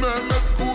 на над